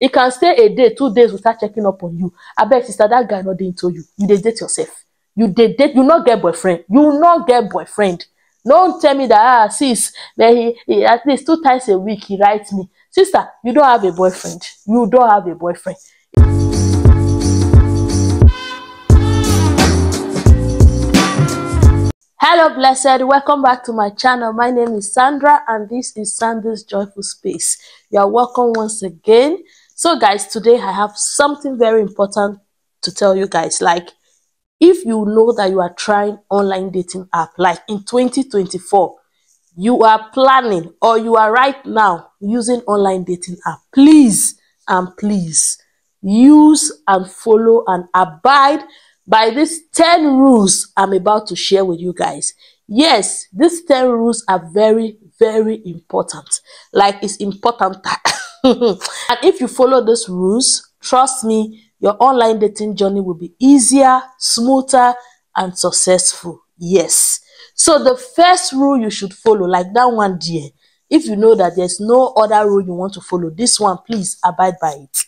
He can stay a day, two days without checking up on you. I beg, sister, that guy not dey into you. You dey date yourself. You dey date, you not get boyfriend. You not get boyfriend. Don't tell me that, ah, sis, that he, he, at least two times a week he writes me. Sister, you don't have a boyfriend. You don't have a boyfriend. Hello, blessed. Welcome back to my channel. My name is Sandra, and this is Sandra's Joyful Space. You are welcome once again. So, guys, today I have something very important to tell you guys. Like, if you know that you are trying online dating app, like in 2024, you are planning or you are right now using online dating app, please and please use and follow and abide by these 10 rules I'm about to share with you guys. Yes, these 10 rules are very, very important. Like it's important. and if you follow these rules, trust me, your online dating journey will be easier, smoother, and successful. Yes. So the first rule you should follow, like that one, dear, if you know that there's no other rule you want to follow, this one, please abide by it.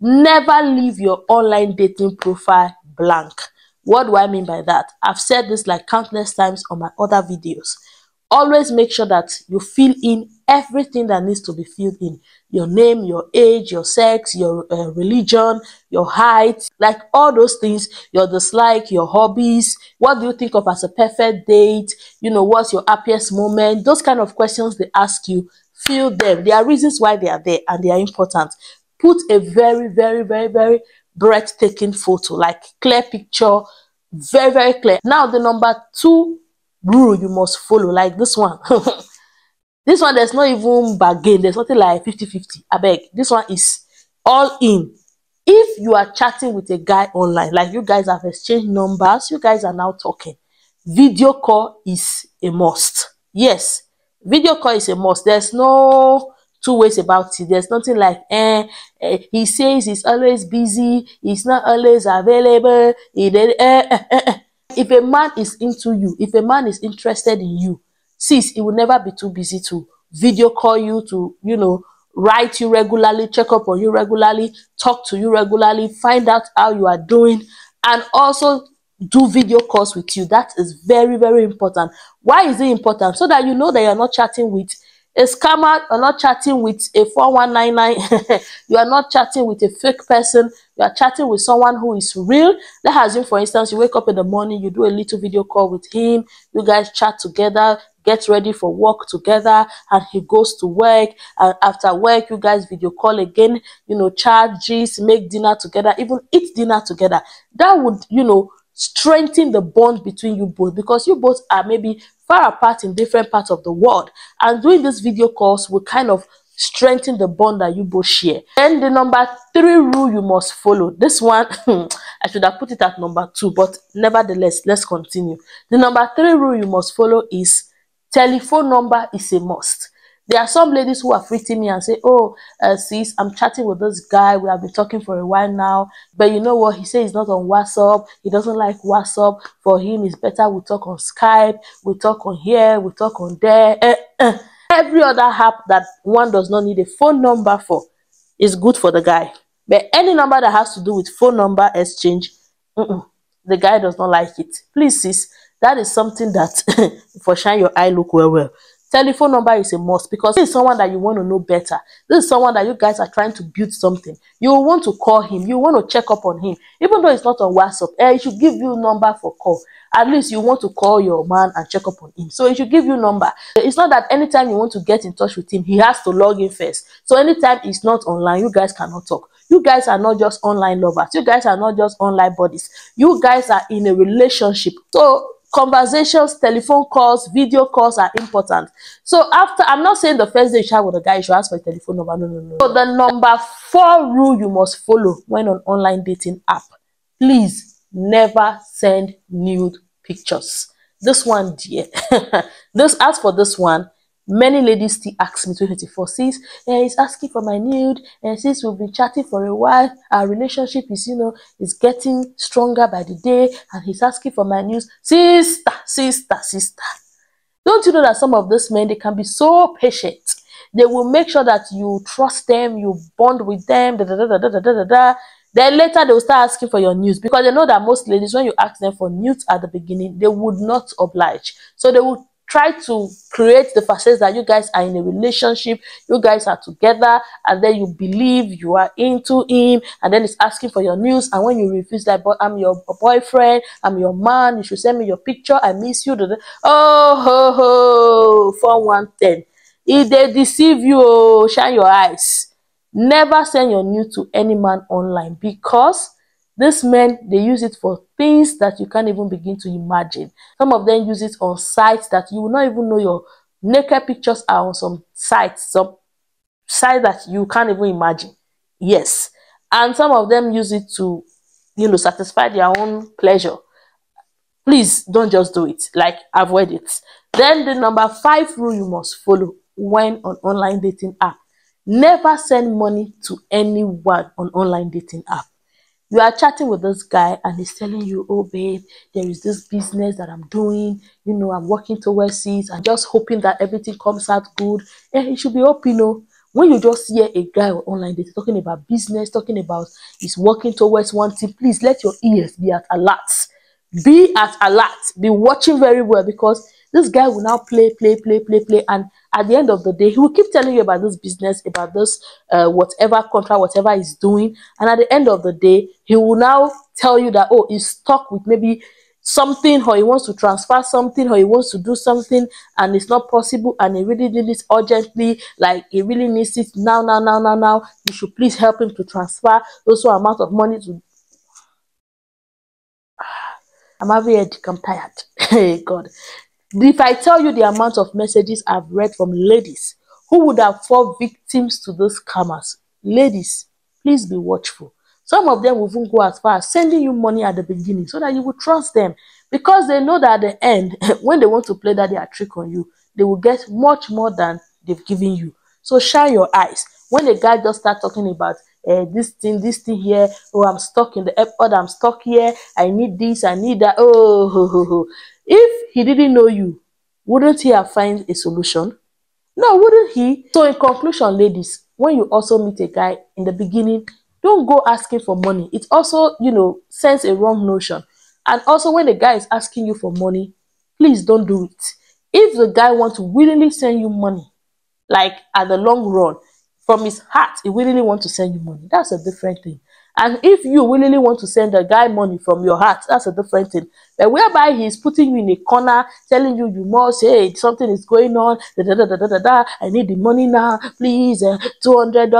Never leave your online dating profile blank. What do I mean by that? I've said this like countless times on my other videos. Always make sure that you fill in everything that needs to be filled in. Your name, your age, your sex, your uh, religion, your height, like all those things, your dislike, your hobbies. What do you think of as a perfect date? You know, what's your happiest moment? Those kind of questions they ask you, fill them. There are reasons why they are there and they are important. Put a very, very, very, very breathtaking photo, like clear picture, very, very clear. Now, the number two rule you must follow, like this one. this one, there's not even bargain. There's nothing like 50-50. I beg. This one is all in. If you are chatting with a guy online, like you guys have exchanged numbers, you guys are now talking, video call is a must. Yes, video call is a must. There's no two ways about it. There's nothing like, eh, eh he says he's always busy, he's not always available. He did, eh, eh, eh, eh. If a man is into you, if a man is interested in you, sis, he will never be too busy to video call you, to, you know, write you regularly, check up on you regularly, talk to you regularly, find out how you are doing, and also do video calls with you. That is very, very important. Why is it important? So that you know that you're not chatting with a scammer, you're not chatting with a 4199, you are not chatting with a fake person, you are chatting with someone who is real. Let us assume, for instance, you wake up in the morning, you do a little video call with him, you guys chat together, get ready for work together, and he goes to work. And after work, you guys video call again, you know, chat, gist, make dinner together, even eat dinner together. That would, you know, strengthen the bond between you both because you both are maybe far apart in different parts of the world. And doing this video calls will kind of strengthen the bond that you both share. And the number three rule you must follow. This one, I should have put it at number two, but nevertheless, let's continue. The number three rule you must follow is telephone number is a must. There are some ladies who have written me and say, oh, uh, sis, I'm chatting with this guy. We have been talking for a while now. But you know what? He says he's not on WhatsApp. He doesn't like WhatsApp. For him, it's better we talk on Skype. We talk on here. We talk on there. Uh, uh. Every other app that one does not need a phone number for is good for the guy. But any number that has to do with phone number exchange, the guy does not like it. Please, sis, that is something that for shine your eye look well well telephone number is a must because this is someone that you want to know better. This is someone that you guys are trying to build something. You want to call him. You want to check up on him. Even though it's not on WhatsApp, eh, he should give you number for call. At least you want to call your man and check up on him. So he should give you number. It's not that anytime you want to get in touch with him, he has to log in first. So anytime he's not online, you guys cannot talk. You guys are not just online lovers. You guys are not just online buddies. You guys are in a relationship. So conversations, telephone calls, video calls are important. So after, I'm not saying the first day you chat with a guy, you should ask for a telephone number. No, no, no. So the number four rule you must follow when on online dating app, please never send nude pictures. This one, dear. this, as for this one, Many ladies still ask me 2024, sis, eh, he's asking for my nude, and eh, since we've been chatting for a while, our relationship is, you know, is getting stronger by the day, and he's asking for my news. Sister, sister, sister. Don't you know that some of these men, they can be so patient. They will make sure that you trust them, you bond with them, da da da da da da da da. Then later they will start asking for your news because they know that most ladies, when you ask them for news at the beginning, they would not oblige. So they will try to create the facade that you guys are in a relationship, you guys are together, and then you believe you are into him, and then it's asking for your news. And when you refuse, like, but I'm your boyfriend, I'm your man, you should send me your picture, I miss you. Oh, ho, ho, 4110. If they deceive you, oh, shine your eyes. Never send your news to any man online because these men, they use it for things that you can't even begin to imagine. Some of them use it on sites that you will not even know your naked pictures are on some sites, some sites that you can't even imagine. Yes. And some of them use it to, you know, satisfy their own pleasure. Please don't just do it. Like, avoid it. Then the number five rule you must follow when on online dating app. Never send money to anyone on online dating app you are chatting with this guy and he's telling you, oh babe, there is this business that I'm doing, you know, I'm working towards it, I'm just hoping that everything comes out good. Eh, and it should be open, you know. When you just hear a guy online that's talking about business, talking about he's working towards one thing, please let your ears be at alert. Be at alert. Be watching very well because this guy will now play, play, play, play, play, and at the end of the day, he will keep telling you about this business, about this uh, whatever contract, whatever he's doing, and at the end of the day, he will now tell you that oh, he's stuck with maybe something, or he wants to transfer something, or he wants to do something, and it's not possible, and he really needs it urgently, like he really needs it now, now, now, now, now. You should please help him to transfer those amount of money to. I'm having headache. I'm tired. hey God, if I tell you the amount of messages I've read from ladies who would have fallen victims to those scammers, ladies, please be watchful. Some of them will even go as far as sending you money at the beginning so that you will trust them because they know that at the end, when they want to play that they are trick on you, they will get much more than they've given you. So shine your eyes. When a guy just start talking about uh, this thing, this thing here, oh, I'm stuck in the airport, I'm stuck here, I need this, I need that, oh, ho, ho, ho. If he didn't know you, wouldn't he have found a solution? No, wouldn't he? So in conclusion, ladies, when you also meet a guy in the beginning, don't go asking for money. It also, you know, sends a wrong notion. And also when the guy is asking you for money, please don't do it. If the guy wants to willingly send you money, like at the long run, from his heart, he willingly want to send you money. That's a different thing. And if you willingly want to send a guy money from your heart, that's a different thing. But whereby he's putting you in a corner, telling you you must, hey, something is going on, da da da da da da, da. I need the money now, please, uh, $200,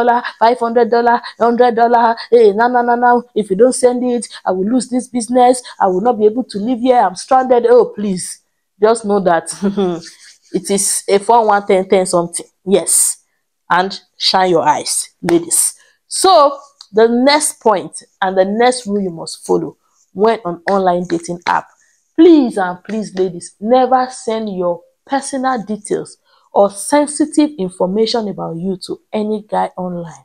$500, $100, hey, no, no, no, no, if you don't send it, I will lose this business, I will not be able to live here, I'm stranded, oh, please, just know that it is a 4 1 10 10 something, yes, and shine your eyes, ladies. So, the next point and the next rule you must follow when on online dating app. Please and please, ladies, never send your personal details or sensitive information about you to any guy online.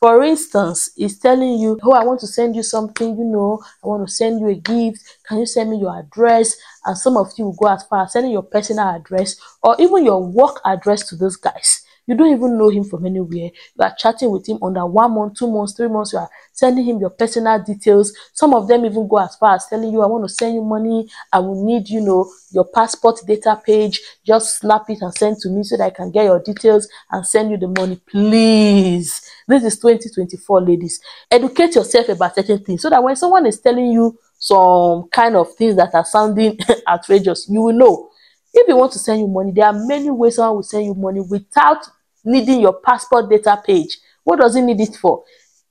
For instance, he's telling you, oh, I want to send you something, you know, I want to send you a gift. Can you send me your address? And some of you will go as far as sending your personal address or even your work address to those guys. You don't even know him from anywhere. You are chatting with him under one month, two months, three months. You are sending him your personal details. Some of them even go as far as telling you, I want to send you money. I will need, you know, your passport data page. Just snap it and send to me so that I can get your details and send you the money. Please. This is 2024, ladies. Educate yourself about certain things so that when someone is telling you some kind of things that are sounding outrageous, you will know. If you want to send you money, there are many ways someone will send you money without needing your passport data page. What does he need it for?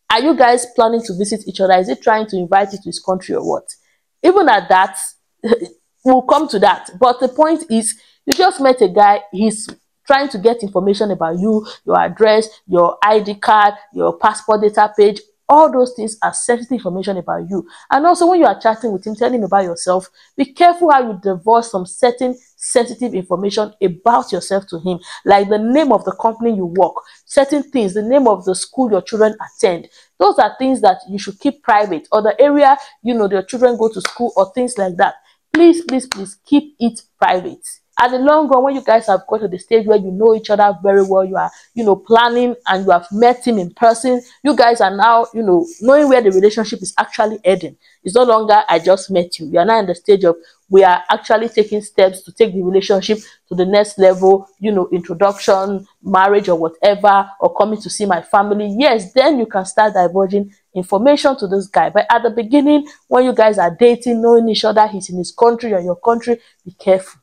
Are you guys planning to visit each other? Is he trying to invite you to his country or what? Even at that, we'll come to that. But the point is, you just met a guy, he's trying to get information about you, your address, your ID card, your passport data page, all those things are sensitive information about you. And also, when you are chatting with him, telling him about yourself, be careful how you divulge some certain sensitive information about yourself to him, like the name of the company you work, certain things, the name of the school your children attend. Those are things that you should keep private, or the area you know your children go to school, or things like that. Please, please, please keep it private. At the long run when you guys have got to the stage where you know each other very well you are you know planning and you have met him in person you guys are now you know knowing where the relationship is actually heading. It's no longer i just met you. We are now in the stage of we are actually taking steps to take the relationship to the next level you know introduction marriage or whatever or coming to see my family. Yes then you can start divulging information to this guy. But at the beginning when you guys are dating knowing each other he's in his country or your country be careful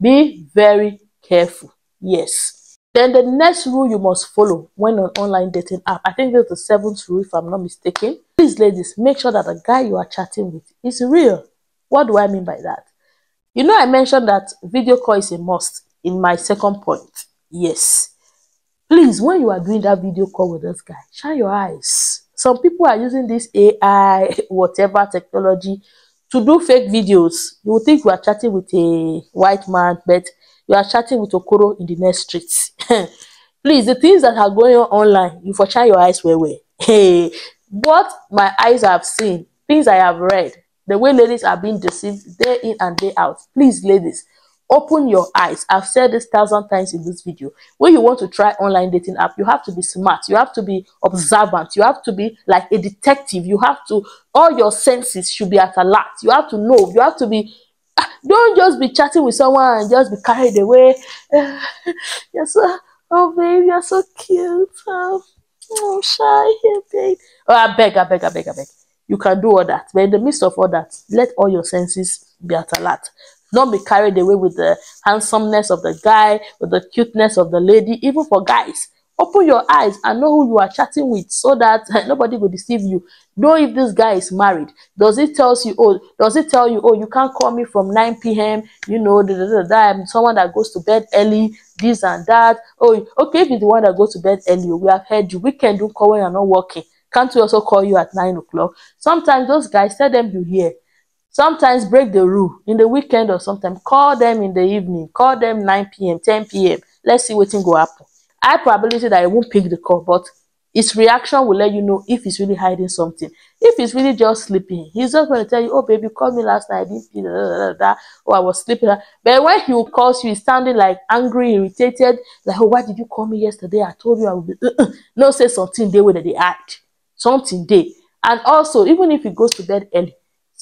be very careful. Yes. Then the next rule you must follow when on online dating app, I think this is the seventh rule if I'm not mistaken. Please, ladies, make sure that the guy you are chatting with is real. What do I mean by that? You know, I mentioned that video call is a must in my second point. Yes. Please, when you are doing that video call with this guy, shine your eyes. Some people are using this AI, whatever technology to do fake videos. You would think you are chatting with a white man, but you are chatting with Okoro in the next streets. Please, the things that are going on online, you for shine your eyes where way. Hey, what my eyes have seen, things I have read, the way ladies are being deceived day in and day out. Please, ladies, open your eyes. I've said this thousand times in this video. When you want to try online dating app you have to be smart. You have to be observant. You have to be like a detective. You have to all your senses should be at alert. You have to know. You have to be ah, don't just be chatting with someone and just be carried away. You're so oh babe you're so cute. Oh, oh shy here babe. Oh i beg i beg i beg i beg. You can do all that but in the midst of all that let all your senses be at alert don't be carried away with the handsomeness of the guy, with the cuteness of the lady, even for guys. Open your eyes and know who you are chatting with so that nobody will deceive you. Know if this guy is married. Does it tell you, oh, does it tell you, oh, you can't call me from 9 p.m., you know, da, da, da, da, I'm someone that goes to bed early, this and that. Oh, okay, if you're the one that goes to bed early, we have heard you. Weekend don't call when you're not working. Can't we also call you at 9 o'clock? Sometimes those guys, tell them you hear sometimes break the rule in the weekend or sometimes call them in the evening. Call them 9 p.m 10 p.m let's see what wetin go happen. High probability that he won't pick the call but his reaction will let you know if he's really hiding something. If he's really just sleeping he's just going to tell you oh baby call me last night. I didn't feel that oh i was sleeping. But when he will call you he's sounding like angry irritated like oh why did you call me yesterday? I told you i would be uh -uh. no say something day where they act something day and also even if he goes to bed early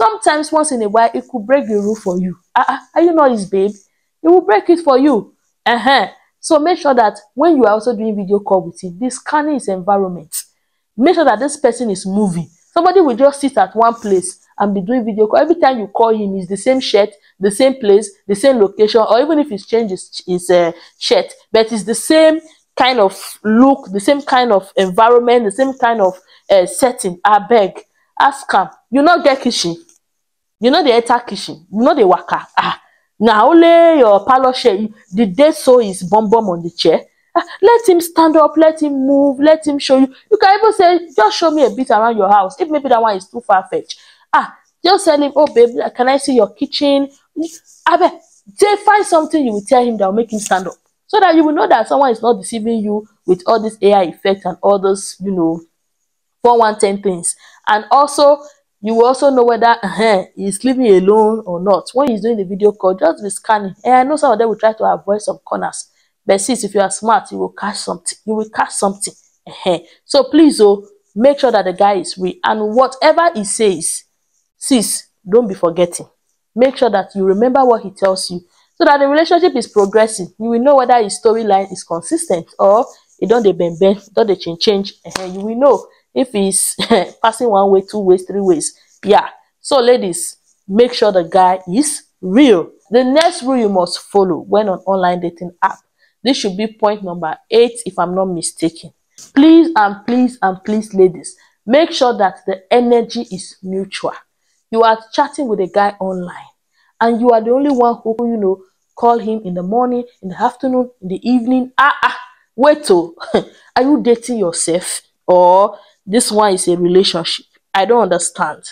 Sometimes, once in a while, it could break the rule for you. Uh, uh, are you not his babe? It will break it for you. Uh-huh. So make sure that when you are also doing video call with him, be scanning his environment. Make sure that this person is moving. Somebody will just sit at one place and be doing video call. Every time you call him, it's the same shirt, the same place, the same location, or even if he's changed his, his uh, shirt, but it's the same kind of look, the same kind of environment, the same kind of uh, setting. I beg ask him. you no get kitchen you no dey enter kitchen? You no dey waka? Ah na only your parlour chair the day so is bum bum on the chair. Ah let him stand up let him move let him show you. You can even say just show me a bit around your house. If maybe that one is too far fetch ah just tell him oh baby can i see your kitchen? Abeg say find something you will tell him that will make him stand up. So that you will know that someone is not deceiving you with all this AI effect and all those you know 410 things. And also, you will also know whether uh, he's living alone or not. When he's doing the video call, just be scanning. And I know some of them will try to avoid some corners. But sis, if you are smart, you will catch something. You will catch something. Uh-huh. So please, oh, make sure that the guy is real. And whatever he says, sis, don't be forgetting. Make sure that you remember what he tells you so that the relationship is progressing. You will know whether his storyline is consistent or it don't they bend bend, don't they change change. Uh-huh. You will know if he's passing one way, two ways, three ways. Yeah. So ladies, make sure the guy is real. The next rule you must follow when on online dating app. This should be point number eight, if I'm not mistaken. Please and please and please, ladies, make sure that the energy is mutual. You are chatting with a guy online, and you are the only one who, you know, call him in the morning, in the afternoon, in the evening. Ah, ah, wait, oh, are you dating yourself? Or this one is a relationship. I don't understand.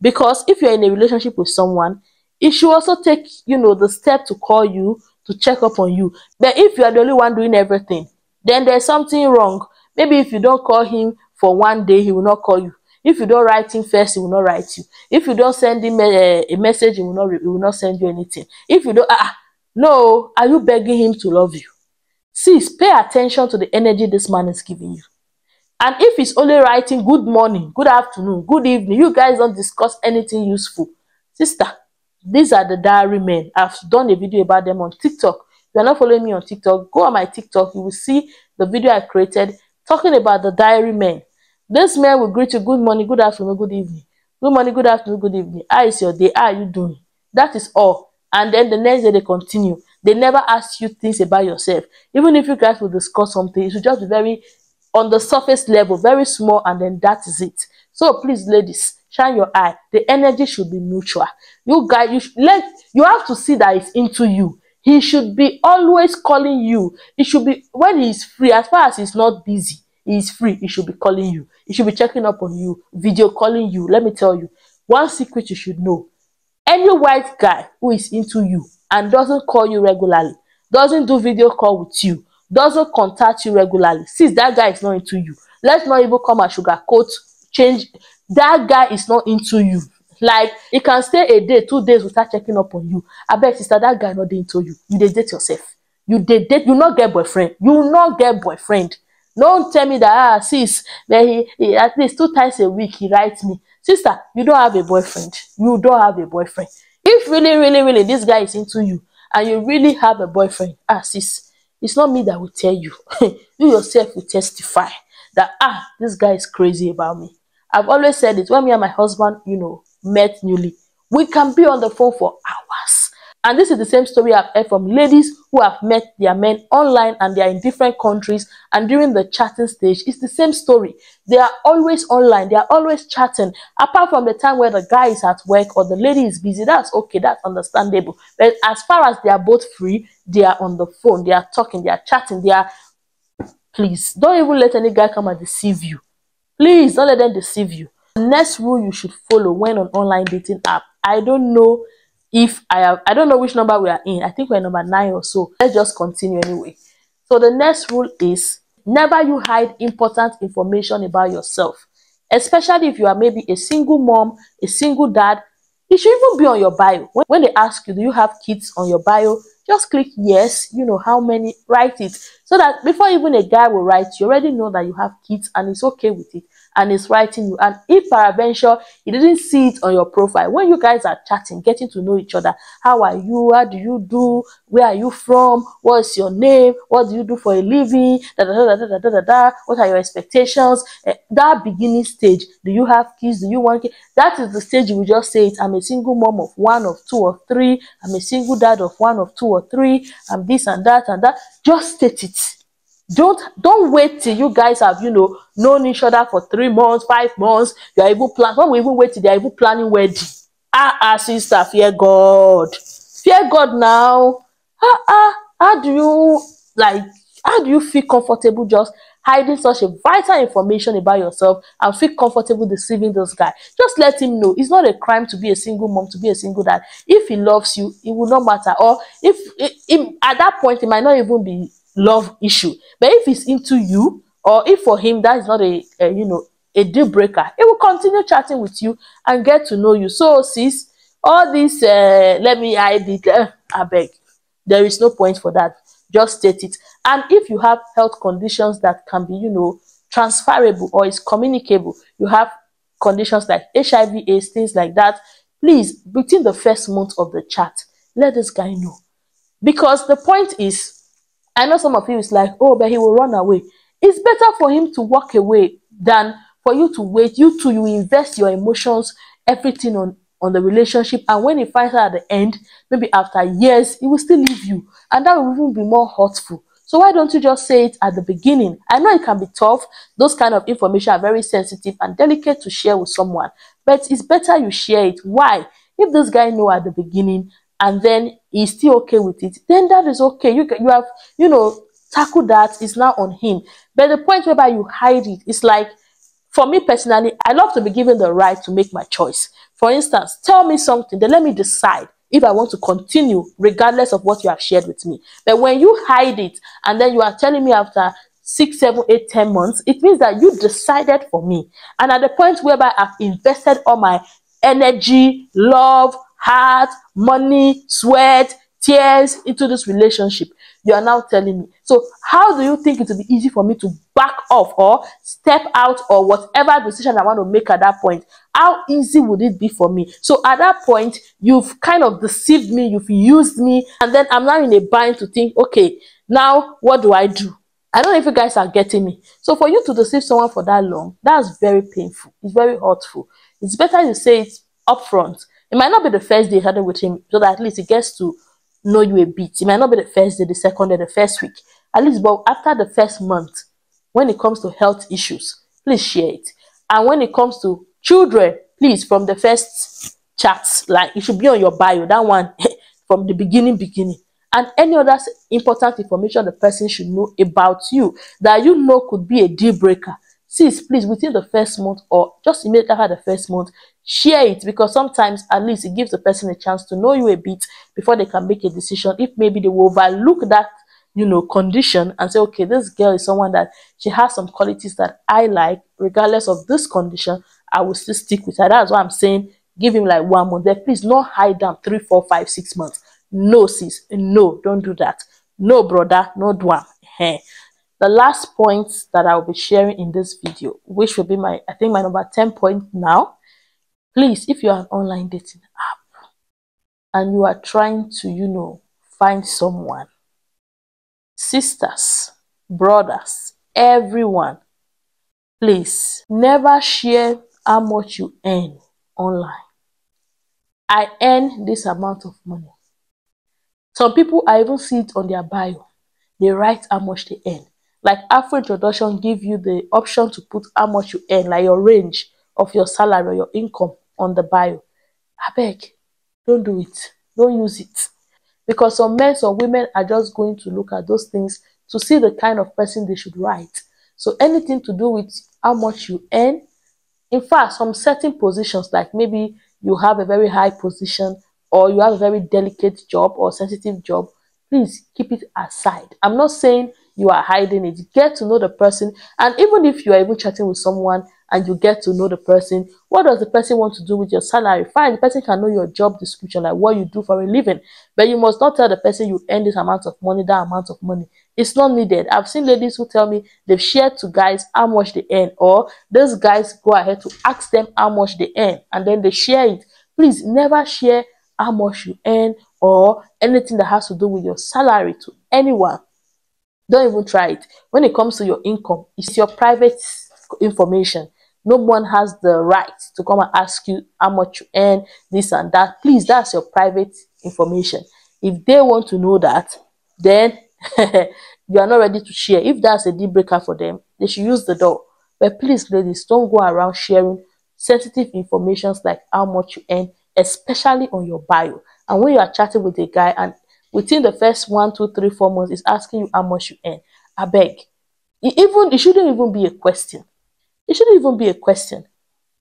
Because if you're in a relationship with someone, it should also take, you know, the step to call you, to check up on you. But if you are the only one doing everything, then there's something wrong. Maybe if you don't call him for one day, he will not call you. If you don't write him first, he will not write you. If you don't send him a, a message, he will not he will not send you anything. If you don't, ah, No, are you begging him to love you? Sis, pay attention to the energy this man is giving you. And if he's only writing good morning, good afternoon, good evening, you guys don't discuss anything useful. Sister, these are the diary men. I've done a video about them on TikTok. If you're not following me on TikTok, go on my TikTok. You will see the video I created talking about the diary men. This man will greet you good morning, good afternoon, good evening. Good morning, good afternoon, good evening. How is your day? How are you doing? That is all. And then the next day they continue. They never ask you things about yourself. Even if you guys will discuss something, it should just be very on the surface level, very small, and then that is it. So please, ladies, shine your eye. The energy should be mutual. You guys, you let you have to see that it's into you. He should be always calling you. He should be when he's free, as far as he's not busy, he's free. He should be calling you. He should be checking up on you, video calling you. Let me tell you, one secret you should know: any white guy who is into you and doesn't call you regularly, doesn't do video call with you, doesn't contact you regularly, since that guy is not into you, let's not even come and sugarcoat, change. That guy is not into you. Like he can stay a day, two days without checking up on you. I bet sister, that guy not into you. You dey date yourself. You dey date, you not get boyfriend. You not get boyfriend. Don't tell me that ah sis, that he, he at least two times a week he writes me. Sister, you don't have a boyfriend. You don't have a boyfriend. If really, really, really this guy is into you and you really have a boyfriend, ah sis, it's not me that will tell you. you yourself will testify that ah, this guy is crazy about me. I've always said it when me and my husband, you know, met newly, we can be on the phone for hours. And this is the same story I've heard from ladies who have met their men online and they are in different countries. And during the chatting stage, it's the same story. They are always online, they are always chatting. Apart from the time where the guy is at work or the lady is busy, that's okay, that's understandable. But as far as they are both free, they are on the phone, they are talking, they are chatting, they are. Please don't even let any guy come and deceive you. Please don't let them deceive you. The next rule you should follow when on online dating app. I don't know if I have, I don't know which number we are in. I think we're number nine or so. Let's just continue anyway. So the next rule is never you hide important information about yourself, especially if you are maybe a single mom, a single dad. It should even be on your bio. When, when they ask you, do you have kids on your bio? Just click yes, you know how many, write it. So that before even a guy will write, you already know that you have kids and it's okay with it and it's writing you. And if peradventure he didn't see it on your profile, when you guys are chatting, getting to know each other, how are you? What do you do? Where are you from? What's your name? What do you do for a living? Da da da da da da da. da. What are your expectations? Uh, that beginning stage. Do you have kids? Do you want kids? That is the stage you will just say it. I'm a single mom of one, of two, of three. I'm a single dad of one, of two, or three. I'm this and that and that. Just state it don't don't wait till you guys have you know known each other for three months five months you are even plan when we even wait till they are even planning wedding ah ah sister fear god fear god now ah ah how do you like how do you feel comfortable just hiding such a vital information about yourself and feel comfortable deceiving this guy just let him know it's not a crime to be a single mom to be a single dad if he loves you it will not matter or if, if, at that point it might not even be love issue. But if he's into you, or if for him that is not a, a you know a deal breaker, he will continue chatting with you and get to know you. So, sis, all this uh, let me hide it. Uh, I beg, there is no point for that. Just state it. And if you have health conditions that can be, you know, transferable or is communicable, you have conditions like HIV, AIDS, things like that. Please, within the first month of the chat, let this guy know. Because the point is, I know some of you is like, oh, but he will run away. It's better for him to walk away than for you to wait. You too, you invest your emotions, everything on, on the relationship. And when he finds out at the end, maybe after years, he will still leave you. And that will even be more hurtful. So why don't you just say it at the beginning? I know it can be tough. Those kind of information are very sensitive and delicate to share with someone. But it's better you share it. Why? If this guy know at the beginning and then he's still okay with it, then that is okay. You you have you know tackled that. It's now on him. But the point whereby you hide it, it's like for me personally, I love to be given the right to make my choice. For instance, tell me something, then let me decide if I want to continue, regardless of what you have shared with me. But when you hide it and then you are telling me after six, seven, eight, ten months, it means that you decided for me. And at the point whereby I've invested all my energy, love, heart, money, sweat, tears into this relationship you are now telling me so how do you think it will be easy for me to back off or step out or whatever decision i want to make at that point how easy would it be for me so at that point you've kind of deceived me you've used me and then i'm now in a bind to think okay now what do i do I don't know if you guys are getting me. So for you to deceive someone for that long, that's very painful. It's very hurtful. It's better you say it upfront. It might not be the first day you started with him, so that at least he gets to know you a bit. It might not be the first day, the second day, the first week. At least, but after the first month, when it comes to health issues, please share it. And when it comes to children, please, from the first chats, like it should be on your bio, that one from the beginning, beginning. And any other important information the person should know about you that you know could be a deal breaker. Sis, please, within the first month or just immediately after the first month, share it because sometimes at least it gives the person a chance to know you a bit before they can make a decision. If maybe they will overlook that you know, condition and say, okay, this girl is someone that she has some qualities that I like, regardless of this condition, I will still stick with her. That's why I'm saying give him like one month. Then please not hide them three, four, five, six months. No, sis, no, don't do that. No, brother, no dwarf. The last point that I'll be sharing in this video, which will be my, I think my number 10 point now. Please, if you're an online dating app and you are trying to, you know, find someone sisters, brothers, everyone, please never share how much you earn online. I earn this amount of money. Some people, I even see it on their bio. They write how much they earn. Like Afro Introduction give you the option to put how much you earn, like your range of your salary or your income on the bio. I beg, don't do it. Don't use it because some men or women are just going to look at those things to see the kind of person they should write. So anything to do with how much you earn, in fact, some certain positions, like maybe you have a very high position or you have a very delicate job or sensitive job, please keep it aside. I'm not saying you are hiding it. Get to know the person. And even if you are even chatting with someone and you get to know the person, what does the person want to do with your salary? Fine, the person can know your job description, like what you do for a living. But you must not tell the person you earn this amount of money, that amount of money. It's not needed. I've seen ladies who tell me they've shared to guys how much they earn, or those guys go ahead to ask them how much they earn, and then they share it. Please never share how much you earn or anything that has to do with your salary to anyone. Don't even try it. When it comes to your income, it's your private information. No one has the right to come and ask you how much you earn, this and that. Please, that's your private information. If they want to know that, then you are not ready to share. If that's a deal breaker for them, they should use the door. But please, ladies, don't go around sharing sensitive informations like how much you earn, especially on your bio. And when you are chatting with a guy and within the first one, two, three, four months is asking you how much you earn. I beg. It even it shouldn't even be a question. It shouldn't even be a question.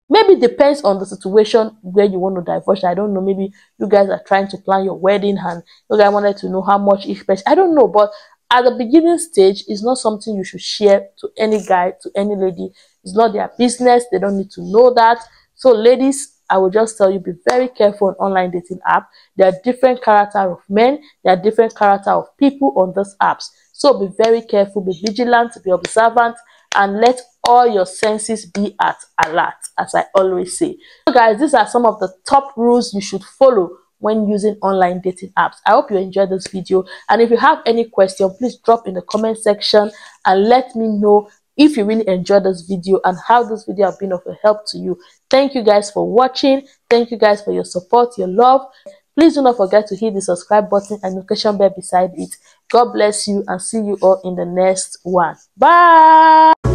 Maybe it depends on the situation where you want to divorce. I don't know. Maybe you guys are trying to plan your wedding and you guys wanted to know how much each person. I don't know, but at the beginning stage, it's not something you should share to any guy, to any lady. It's not their business. They don't need to know that. So, ladies, I will just tell you, be very careful on online dating app. There are different character of men. There are different character of people on those apps. So be very careful, be vigilant, be observant, and let all your senses be at alert, as I always say. So guys, these are some of the top rules you should follow when using online dating apps. I hope you enjoyed this video. And if you have any question, please drop in the comment section and let me know if you really enjoyed this video and how this video have been of help to you. Thank you guys for watching. Thank you guys for your support, your love. Please do not forget to hit the subscribe button and notification bell beside it. God bless you and see you all in the next one. Bye.